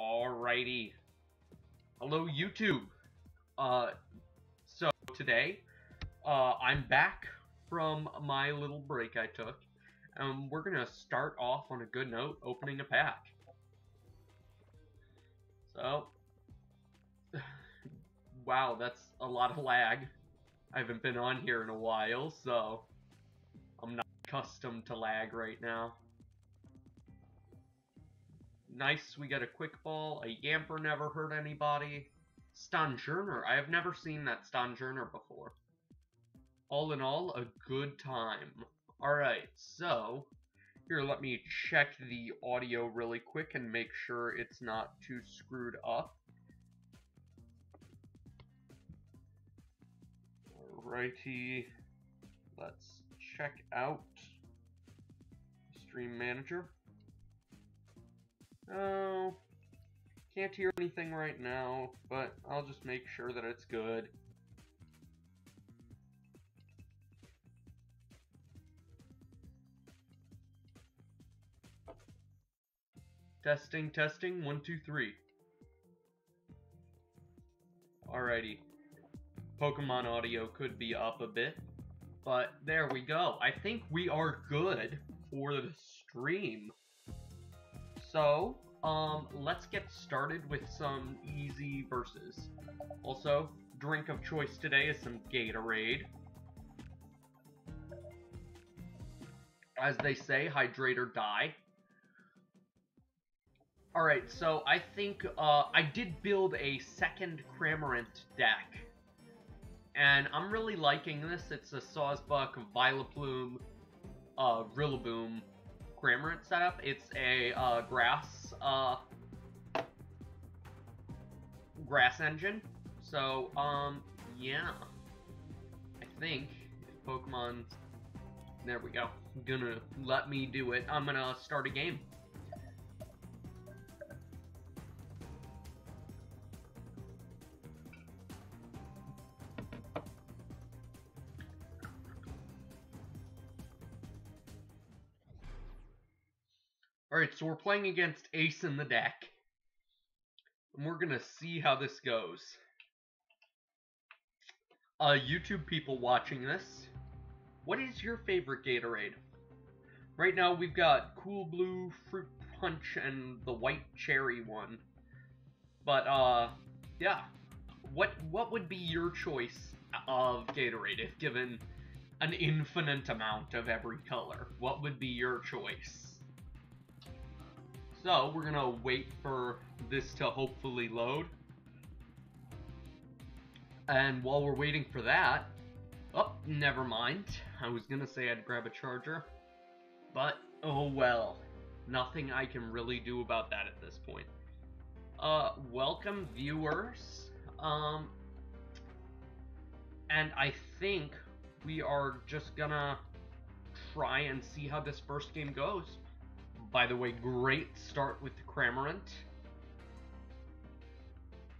Alrighty. Hello, YouTube. Uh, so today, uh, I'm back from my little break I took, and we're gonna start off on a good note, opening a pack. So, wow, that's a lot of lag. I haven't been on here in a while, so I'm not accustomed to lag right now. Nice, we got a quick ball. A Yamper never hurt anybody. Stonjourner, I have never seen that Stonjourner before. All in all, a good time. Alright, so, here, let me check the audio really quick and make sure it's not too screwed up. Alrighty, let's check out Stream Manager. Oh, can't hear anything right now, but I'll just make sure that it's good. Testing, testing, one, two, three. Alrighty. Pokemon audio could be up a bit, but there we go. I think we are good for the stream. So, um, let's get started with some easy verses. Also, drink of choice today is some Gatorade. As they say, hydrate or die. Alright, so I think, uh, I did build a second Cramorant deck. And I'm really liking this. It's a Sawsbuck, Vileplume, uh, Rillaboom, Cramorant setup. It's a uh, grass uh, grass engine. So, um, yeah. I think if Pokemon... There we go. Gonna let me do it. I'm gonna start a game. Alright, so we're playing against Ace in the deck. And we're gonna see how this goes. Uh, YouTube people watching this, what is your favorite Gatorade? Right now we've got Cool Blue, Fruit Punch, and the White Cherry one. But, uh, yeah. What, what would be your choice of Gatorade if given an infinite amount of every color? What would be your choice? So, we're gonna wait for this to hopefully load. And while we're waiting for that, oh, never mind. I was gonna say I'd grab a charger, but oh well. Nothing I can really do about that at this point. Uh, welcome viewers. Um, and I think we are just gonna try and see how this first game goes. By the way, great start with the Cramorant.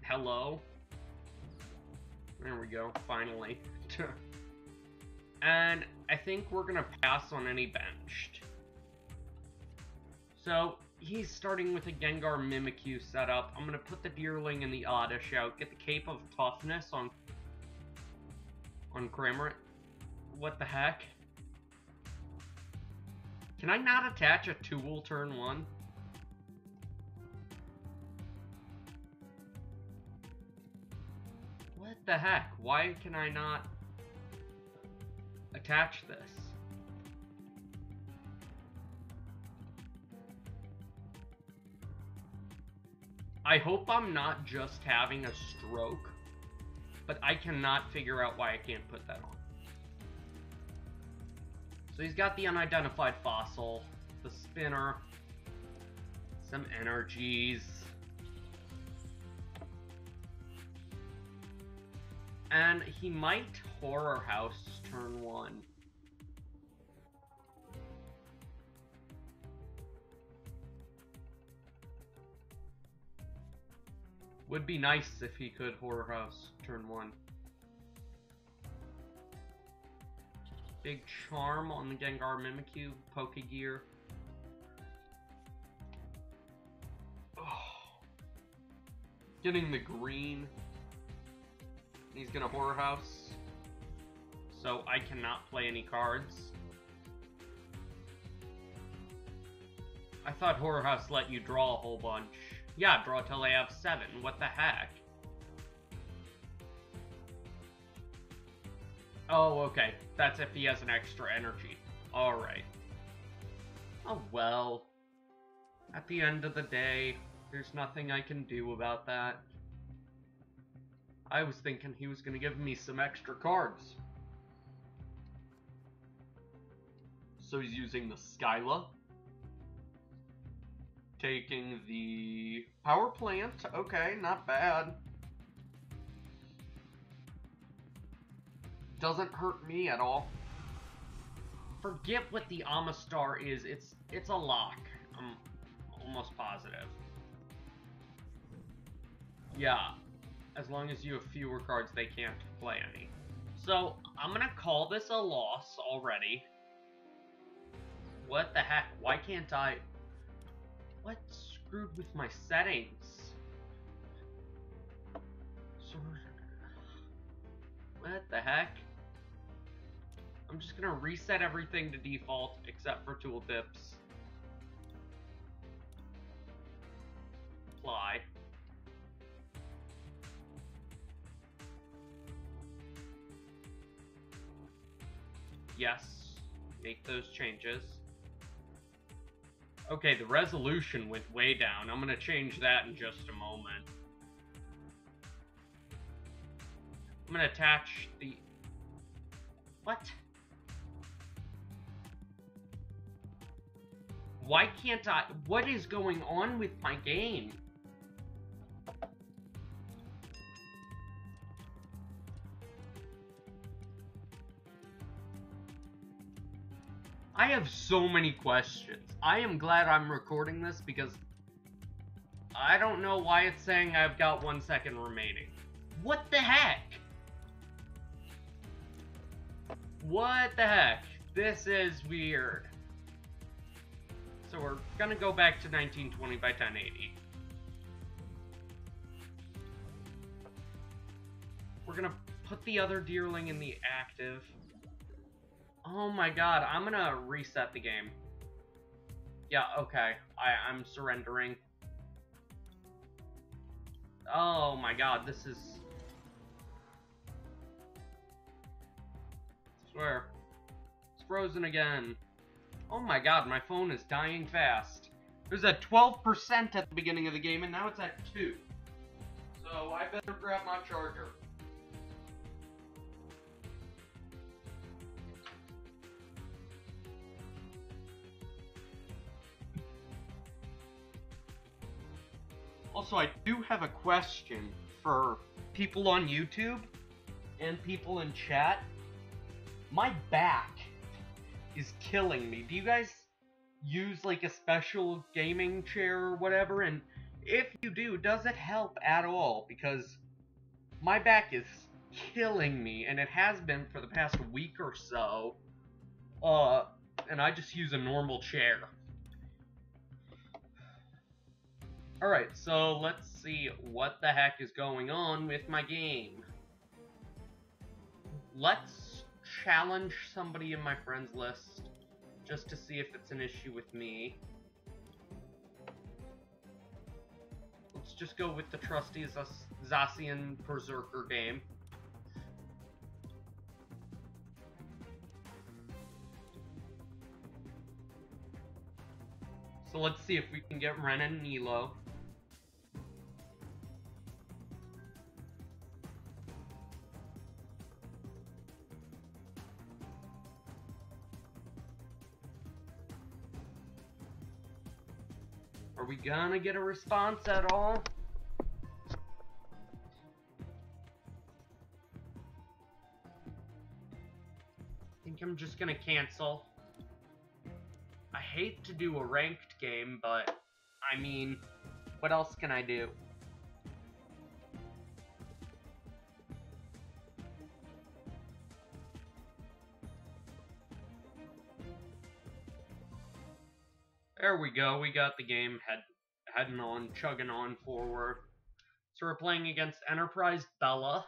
Hello. There we go, finally. and I think we're going to pass on any benched. So, he's starting with a Gengar Mimikyu setup. I'm going to put the Deerling and the Oddish out, get the Cape of Toughness on, on Cramorant. What the heck? Can I not attach a tool turn one? What the heck? Why can I not attach this? I hope I'm not just having a stroke, but I cannot figure out why I can't put that on. So he's got the unidentified fossil, the spinner, some energies. And he might Horror House turn one. Would be nice if he could Horror House turn one. Big Charm on the Gengar Mimikyu, Pokegear. Oh. getting the green. He's gonna horror house. So I cannot play any cards. I thought horror house let you draw a whole bunch. Yeah, draw till I have seven. What the heck? Oh, okay. That's if he has an extra energy. Alright. Oh well. At the end of the day, there's nothing I can do about that. I was thinking he was going to give me some extra cards. So he's using the Skyla. Taking the power plant. Okay, not bad. Doesn't hurt me at all. Forget what the Omastar is. It's it's a lock. I'm almost positive. Yeah, as long as you have fewer cards, they can't play any. So, I'm gonna call this a loss already. What the heck? Why can't I... What screwed with my settings? What the heck? I'm just gonna reset everything to default except for tooltips. Apply. Yes, make those changes. Okay, the resolution went way down. I'm gonna change that in just a moment. I'm gonna attach the... What? Why can't I? What is going on with my game? I have so many questions. I am glad I'm recording this because I don't know why it's saying I've got one second remaining. What the heck? What the heck? This is weird. So we're gonna go back to 1920 by 1080. We're gonna put the other deerling in the active. Oh my god, I'm gonna reset the game. Yeah, okay. I, I'm surrendering. Oh my god, this is... I swear. It's frozen again. Oh my god, my phone is dying fast. It was at 12% at the beginning of the game, and now it's at 2. So I better grab my charger. Also, I do have a question for people on YouTube and people in chat. My back is killing me. Do you guys use like a special gaming chair or whatever? And if you do, does it help at all? Because my back is killing me, and it has been for the past week or so. Uh, and I just use a normal chair. Alright, so let's see what the heck is going on with my game. Let's challenge somebody in my friends list just to see if it's an issue with me. Let's just go with the trusty Zacian Perrserker game. So let's see if we can get Ren and Nilo. We gonna get a response at all? I think I'm just gonna cancel. I hate to do a ranked game, but I mean, what else can I do? There we go. We got the game head, heading on, chugging on forward. So we're playing against Enterprise Bella.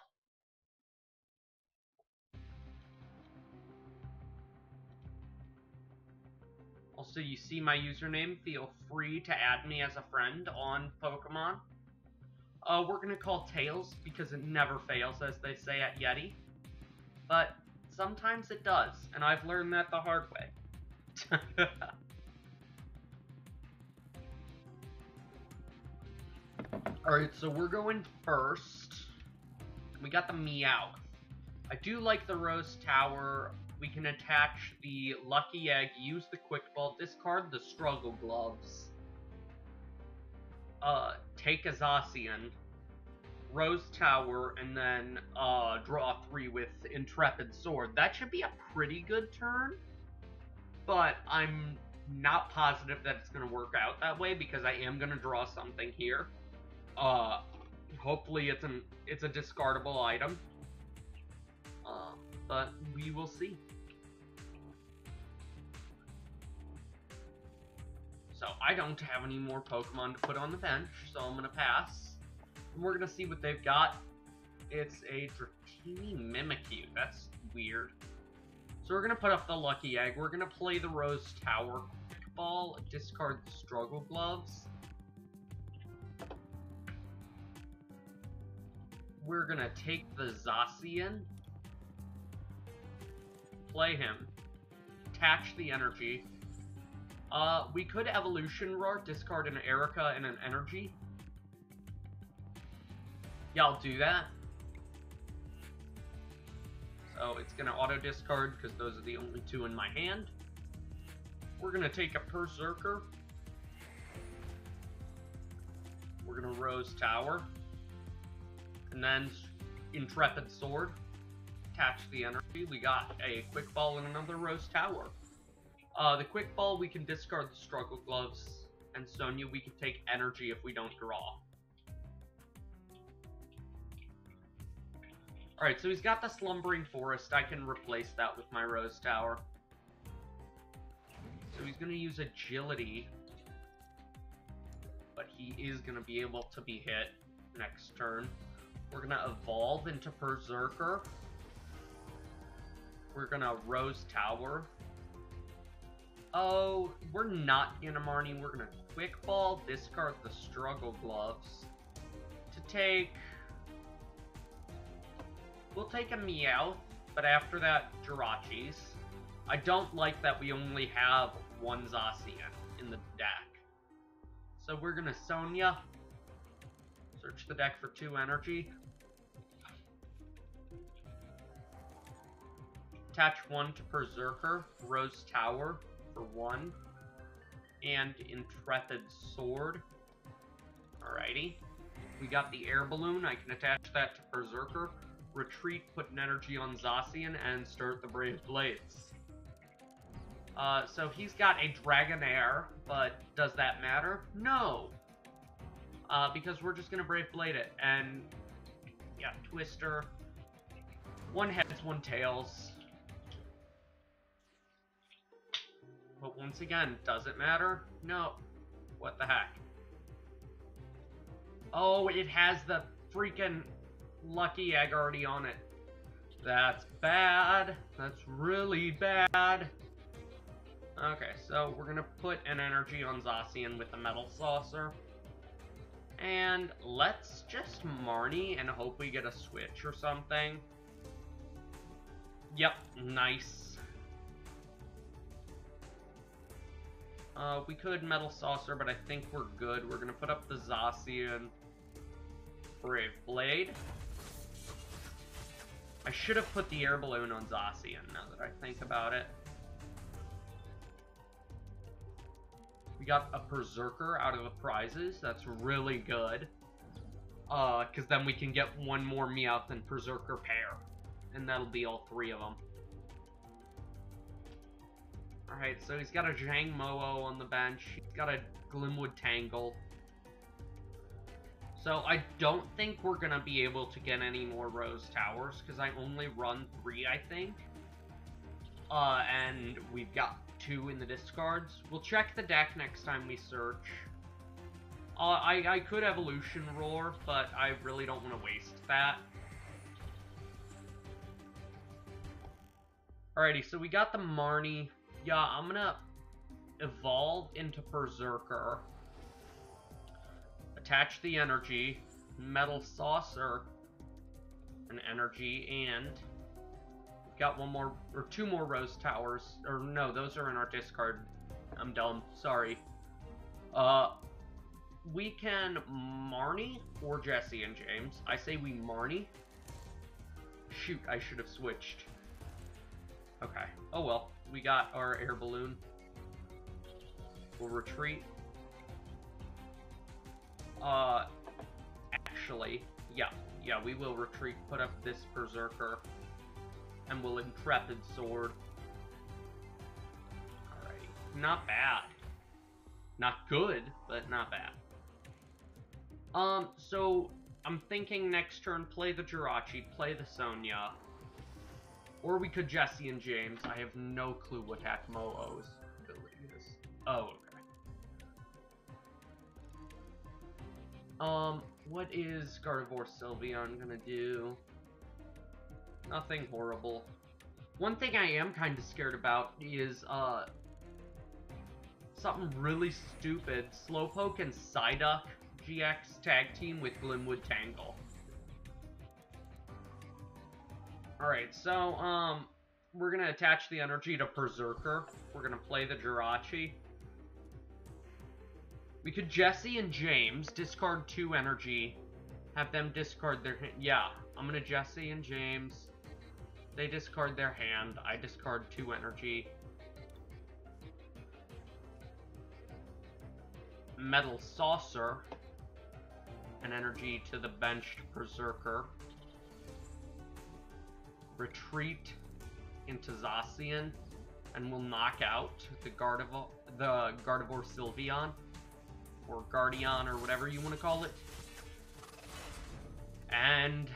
Also, you see my username, feel free to add me as a friend on Pokemon. Uh, we're gonna call Tails because it never fails, as they say at Yeti. But sometimes it does, and I've learned that the hard way. Alright, so we're going first. We got the Meow. I do like the Rose Tower. We can attach the Lucky Egg, use the Quick Ball, discard the Struggle Gloves. Uh, take a Zacian, Rose Tower, and then uh, draw three with Intrepid Sword. That should be a pretty good turn, but I'm not positive that it's going to work out that way because I am going to draw something here. Uh, hopefully it's an it's a discardable item. Uh, but we will see. So I don't have any more Pokemon to put on the bench, so I'm gonna pass. And we're gonna see what they've got. It's a Dratini Mimikyu. That's weird. So we're gonna put up the Lucky Egg. We're gonna play the Rose Tower Ball, discard the Struggle Gloves. We're gonna take the Zacian, play him, attach the energy. Uh, we could Evolution Roar, discard an Erica and an energy. Yeah, I'll do that. So it's gonna auto discard because those are the only two in my hand. We're gonna take a Perrserker. We're gonna Rose Tower and then Intrepid Sword. Attach the energy. We got a Quick Ball and another Rose Tower. Uh, the Quick Ball, we can discard the Struggle Gloves, and Sonia, we can take energy if we don't draw. Alright, so he's got the Slumbering Forest. I can replace that with my Rose Tower. So he's going to use Agility, but he is going to be able to be hit next turn. We're gonna evolve into Perrserker. We're gonna Rose Tower. Oh, we're not gonna Marnie. We're gonna Quick Ball, discard the Struggle Gloves to take. We'll take a Meow, but after that, Jirachi's. I don't like that we only have one Zacian in the deck. So we're gonna Sonia. Search the deck for two energy. Attach one to Perrserker, Rose Tower for one, and Intrepid Sword. Alrighty. We got the air balloon. I can attach that to Perrserker. Retreat, put an energy on Zacian, and start the Brave Blades. Uh, so he's got a Dragonair, but does that matter? No! Uh, because we're just gonna Brave Blade it, and yeah, Twister. One heads, one tails. But once again, does it matter? No. What the heck? Oh, it has the freaking lucky egg already on it. That's bad. That's really bad. Okay, so we're gonna put an energy on Zacian with the metal saucer. And let's just Marnie and hope we get a switch or something. Yep, nice. Uh, we could Metal Saucer, but I think we're good. We're gonna put up the Zacian Brave Blade. I should have put the air balloon on Zacian, now that I think about it. We got a Perrserker out of the prizes. That's really good. Uh, because then we can get one more Meowth and Perrserker pair. And that'll be all three of them. Alright, so he's got a Jangmo-O on the bench. He's got a Glimwood Tangle. So I don't think we're going to be able to get any more Rose Towers, because I only run three, I think. Uh, and we've got two in the discards. We'll check the deck next time we search. Uh, I, I could Evolution Roar, but I really don't want to waste that. Alrighty, so we got the Marnie. Yeah, I'm gonna evolve into Perrserker. Attach the energy. Metal Saucer. An energy, and... Got one more, or two more Rose Towers. Or no, those are in our discard. I'm dumb. Sorry. Uh, we can Marnie or Jesse and James. I say we Marnie. Shoot, I should have switched. Okay. Oh well. We got our air balloon. We'll retreat. Uh, actually, yeah. Yeah, we will retreat. Put up this Perrserker. And we'll Intrepid Sword. Alright. Not bad. Not good, but not bad. Um, so I'm thinking next turn play the Jirachi, play the Sonia. Or we could Jesse and James. I have no clue what Mo-O's ability is. Oh, okay. Um, what is Gardevoir Sylveon gonna do? Nothing horrible. One thing I am kind of scared about is, uh, something really stupid. Slowpoke and Psyduck GX tag team with Glimwood Tangle. Alright, so, um, we're gonna attach the energy to Perrserker. We're gonna play the Jirachi. We could Jesse and James discard two energy, have them discard their hand. Yeah, I'm gonna Jesse and James. They discard their hand. I discard two energy. Metal Saucer. An energy to the benched Perrserker. Retreat into Zacian. And we'll knock out the Gardevoir, the Gardevoir Sylveon. Or Guardian, or whatever you want to call it. And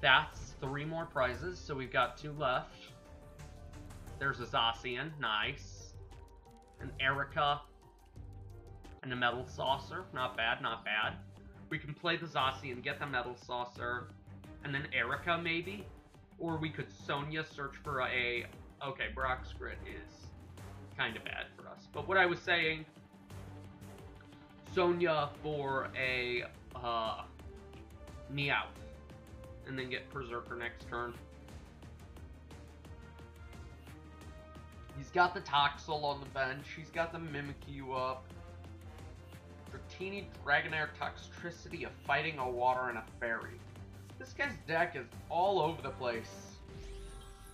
that's three more prizes, so we've got two left. There's a Zacian, nice. An Erica, and a Metal Saucer, not bad, not bad. We can play the Zacian, get the Metal Saucer, and then Erica, maybe? Or we could Sonia search for a... Okay, Brock's Grit is kind of bad for us. But what I was saying, Sonia for a uh, and then get Perrserker next turn. He's got the Toxel on the bench. He's got the Mimikyu up. Dratini, Dragonair, Toxtricity, a Fighting, a Water, and a Fairy. This guy's deck is all over the place.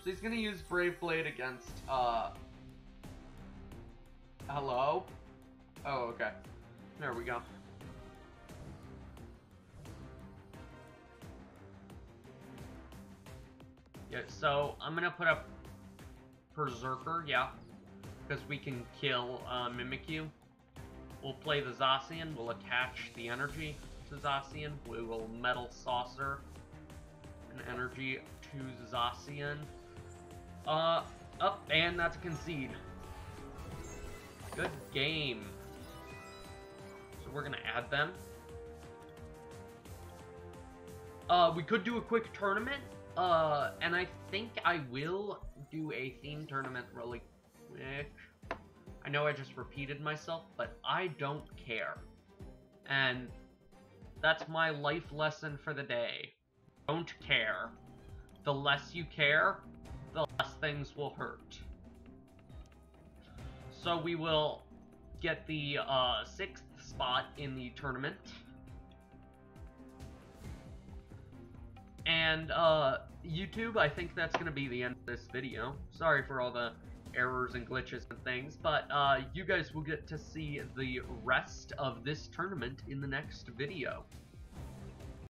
So he's gonna use Brave Blade against, uh... Hello? Oh, okay. There we go. Yeah, so I'm gonna put up Perrserker, yeah. Because we can kill uh, Mimikyu. We'll play the Zacian, we'll attach the energy to Zacian, we will Metal Saucer energy to Zacian. Uh, up, and that's a concede. Good game. So we're gonna add them. Uh, we could do a quick tournament. Uh, and I think I will do a theme tournament really quick. I know I just repeated myself, but I don't care. And that's my life lesson for the day. Don't care. The less you care, the less things will hurt. So we will get the uh, sixth spot in the tournament. And uh, YouTube, I think that's going to be the end of this video. Sorry for all the errors and glitches and things, but uh, you guys will get to see the rest of this tournament in the next video.